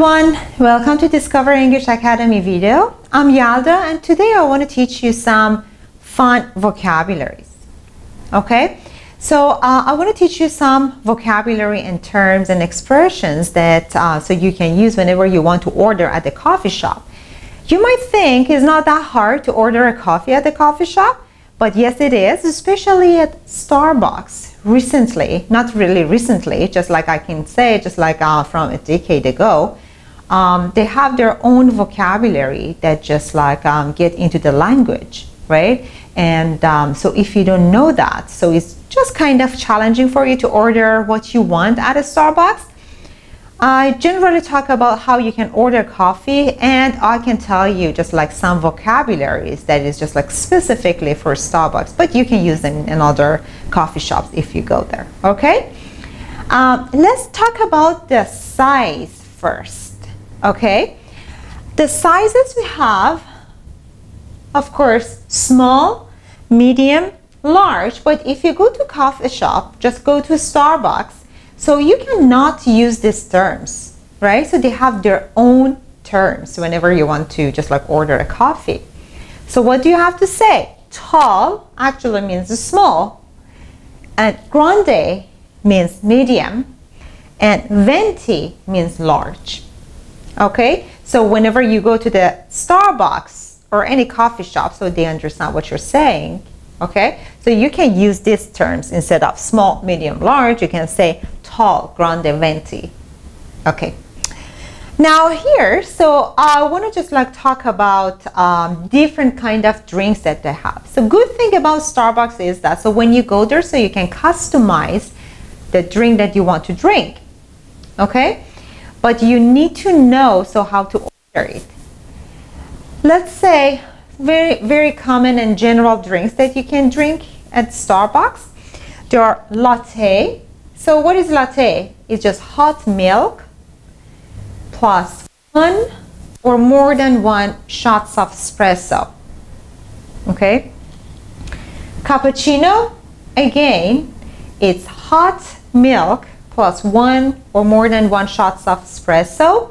everyone, welcome to Discover English Academy video. I'm Yalda and today I want to teach you some fun vocabularies. Okay, so uh, I want to teach you some vocabulary and terms and expressions that uh, so you can use whenever you want to order at the coffee shop. You might think it's not that hard to order a coffee at the coffee shop, but yes it is, especially at Starbucks recently, not really recently, just like I can say, just like uh, from a decade ago, um, they have their own vocabulary that just like um, get into the language, right? And um, so if you don't know that, so it's just kind of challenging for you to order what you want at a Starbucks. I generally talk about how you can order coffee and I can tell you just like some vocabularies that is just like specifically for Starbucks, but you can use them in other coffee shops if you go there, okay? Um, let's talk about the size first okay? The sizes we have, of course, small, medium, large, but if you go to coffee shop, just go to Starbucks, so you cannot use these terms, right? So they have their own terms whenever you want to just like order a coffee. So what do you have to say? Tall actually means small, and grande means medium, and venti means large. Okay, so whenever you go to the Starbucks or any coffee shop, so they understand what you're saying. Okay, so you can use these terms instead of small, medium, large. You can say tall, grande, venti. Okay. Now here, so I want to just like talk about um, different kind of drinks that they have. So good thing about Starbucks is that so when you go there, so you can customize the drink that you want to drink. Okay, but you need to know so how to order it. Let's say very very common and general drinks that you can drink at Starbucks. There are latte. So what is latte? It's just hot milk plus one or more than one shots of espresso. Okay? Cappuccino, again, it's hot milk plus one or more than one shots of espresso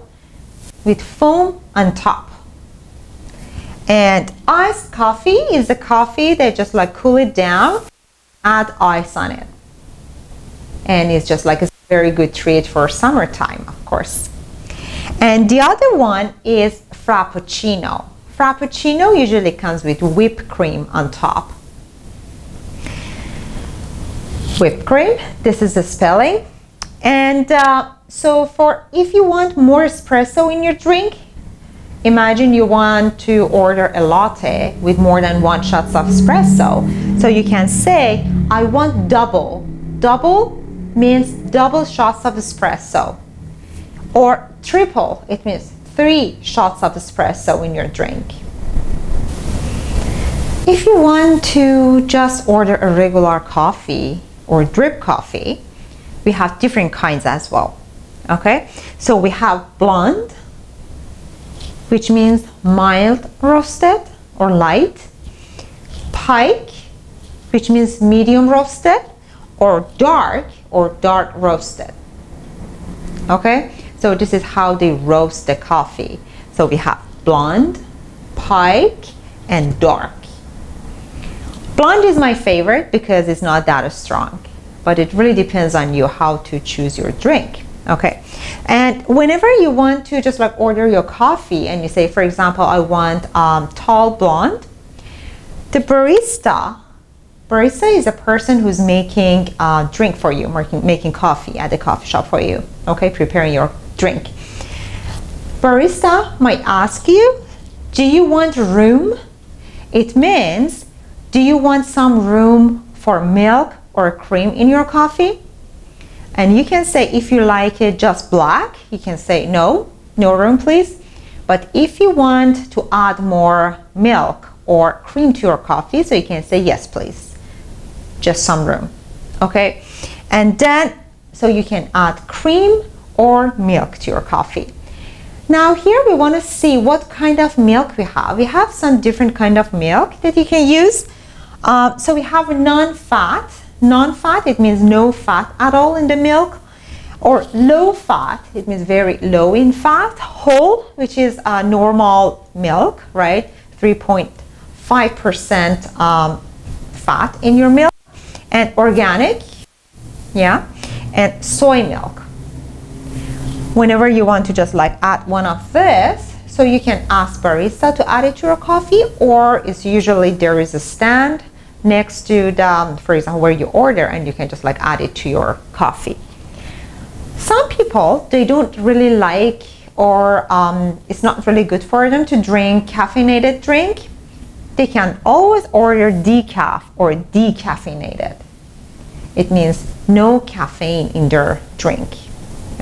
with foam on top. And iced coffee is a coffee that just like cool it down, add ice on it. And it's just like a very good treat for summertime, of course. And the other one is Frappuccino. Frappuccino usually comes with whipped cream on top. Whipped cream, this is the spelling. And uh, so for if you want more espresso in your drink, imagine you want to order a latte with more than one shots of espresso. So you can say, I want double. Double means double shots of espresso. Or triple, it means three shots of espresso in your drink. If you want to just order a regular coffee or drip coffee, we have different kinds as well. Okay, so we have blonde, which means mild roasted or light, pike, which means medium roasted, or dark or dark roasted. Okay, so this is how they roast the coffee. So we have blonde, pike, and dark. Blonde is my favorite because it's not that strong but it really depends on you how to choose your drink. Okay, and whenever you want to just like order your coffee and you say, for example, I want um, tall blonde, the barista, barista is a person who's making a drink for you, making, making coffee at the coffee shop for you, okay, preparing your drink. Barista might ask you, do you want room? It means, do you want some room for milk or cream in your coffee. And you can say if you like it just black, you can say no, no room please. But if you want to add more milk or cream to your coffee, so you can say yes please, just some room, okay? And then, so you can add cream or milk to your coffee. Now here we want to see what kind of milk we have. We have some different kind of milk that you can use. Uh, so we have non-fat, Non-fat, it means no fat at all in the milk. or low fat, it means very low in fat, whole, which is uh, normal milk, right? 3.5% um, fat in your milk, and organic, yeah, and soy milk. Whenever you want to just like add one of this, so you can ask barista to add it to your coffee, or it's usually there is a stand next to the, for example, where you order, and you can just like add it to your coffee. Some people, they don't really like or um, it's not really good for them to drink caffeinated drink. They can always order decaf or decaffeinated. It means no caffeine in their drink.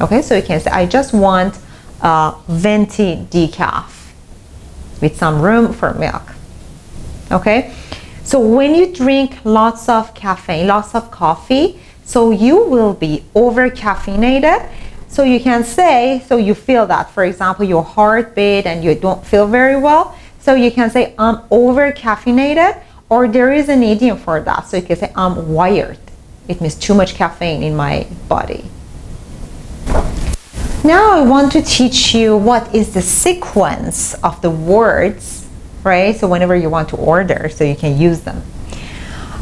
Okay, so you can say, I just want a venti decaf with some room for milk. Okay, so when you drink lots of caffeine, lots of coffee, so you will be over caffeinated. So you can say, so you feel that, for example, your heart beat and you don't feel very well. So you can say, I'm over caffeinated, or there is an idiom for that. So you can say, I'm wired. It means too much caffeine in my body. Now I want to teach you what is the sequence of the words, right? So whenever you want to order, so you can use them.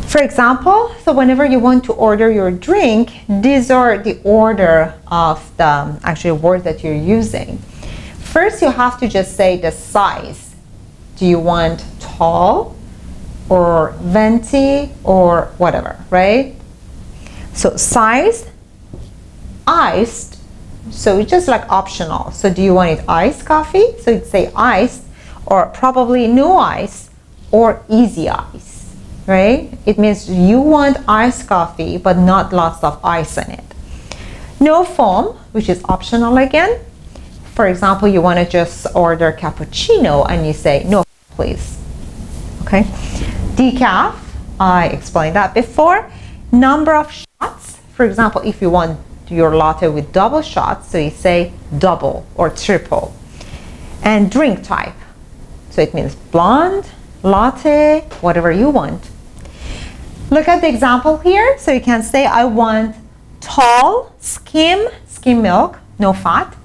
For example, so whenever you want to order your drink, these are the order of the actually actual words that you're using. First, you have to just say the size. Do you want tall or venti or whatever, right? So size, iced, so it's just like optional. So do you want it iced coffee? So you'd say iced or probably no ice or easy ice right? It means you want iced coffee, but not lots of ice in it. No foam, which is optional again. For example, you want to just order cappuccino and you say, no, please. Okay. Decaf, I explained that before. Number of shots, for example, if you want your latte with double shots, so you say double or triple. And drink type, so it means blonde, latte, whatever you want. Look at the example here. So you can say I want tall, skim, skim milk, no fat,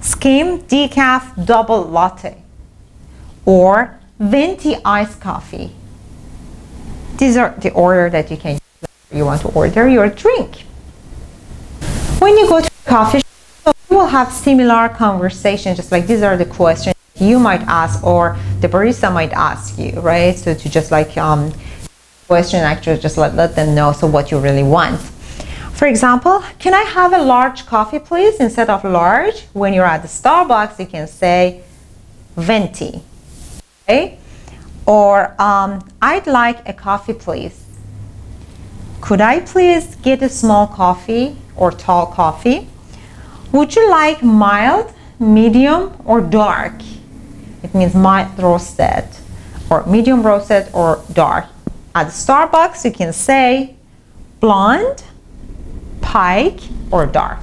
skim, decaf, double latte, or venti iced coffee. These are the order that you can you want to order your drink. When you go to coffee shop, you will have similar conversation, just like these are the questions you might ask or the barista might ask you, right? So to just like um, question actually just let, let them know so what you really want. For example, can I have a large coffee please? Instead of large, when you're at the Starbucks, you can say venti. Okay? Or um, I'd like a coffee please. Could I please get a small coffee or tall coffee? Would you like mild, medium, or dark? It means mild roasted, or medium roasted, or dark. At Starbucks, you can say blonde, pike, or dark.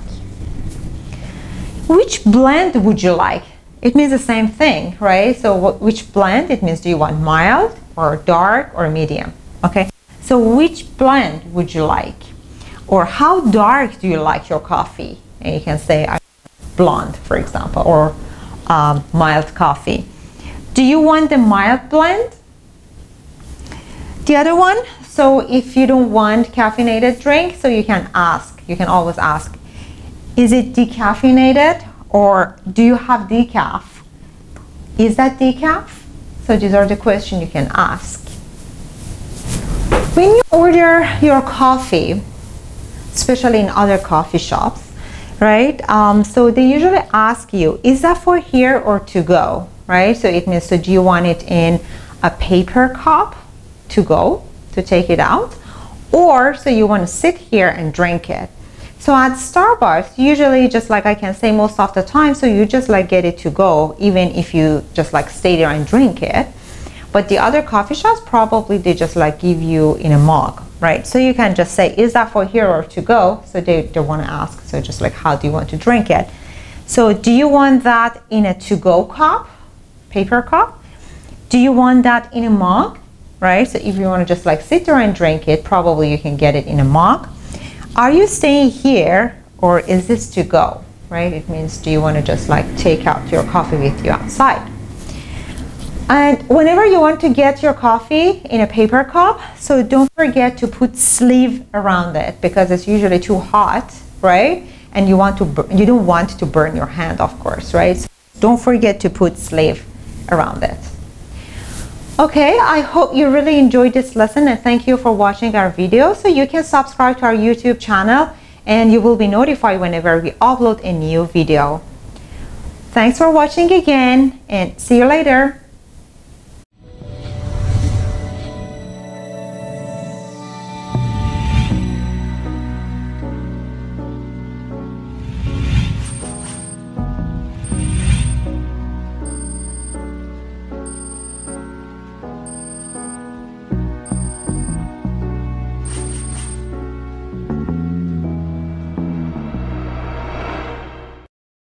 Which blend would you like? It means the same thing, right? So which blend? It means do you want mild or dark or medium? Okay. So which blend would you like? Or how dark do you like your coffee? And you can say blonde, for example, or um, mild coffee. Do you want the mild blend the other one, so if you don't want caffeinated drink, so you can ask, you can always ask, is it decaffeinated or do you have decaf? Is that decaf? So these are the questions you can ask. When you order your coffee, especially in other coffee shops, right? Um, so they usually ask you, is that for here or to go, right? So it means, so do you want it in a paper cup to go to take it out or so you want to sit here and drink it so at Starbucks usually just like I can say most of the time so you just like get it to go even if you just like stay there and drink it but the other coffee shops probably they just like give you in a mug right so you can just say is that for here or to go so they, they want to ask so just like how do you want to drink it so do you want that in a to-go cup paper cup do you want that in a mug right? So if you want to just like sit there and drink it, probably you can get it in a mug. Are you staying here or is this to go, right? It means do you want to just like take out your coffee with you outside? And whenever you want to get your coffee in a paper cup, so don't forget to put sleeve around it because it's usually too hot, right? And you want to you don't want to burn your hand, of course, right? So don't forget to put sleeve around it. Okay, I hope you really enjoyed this lesson and thank you for watching our video. So you can subscribe to our YouTube channel and you will be notified whenever we upload a new video. Thanks for watching again and see you later.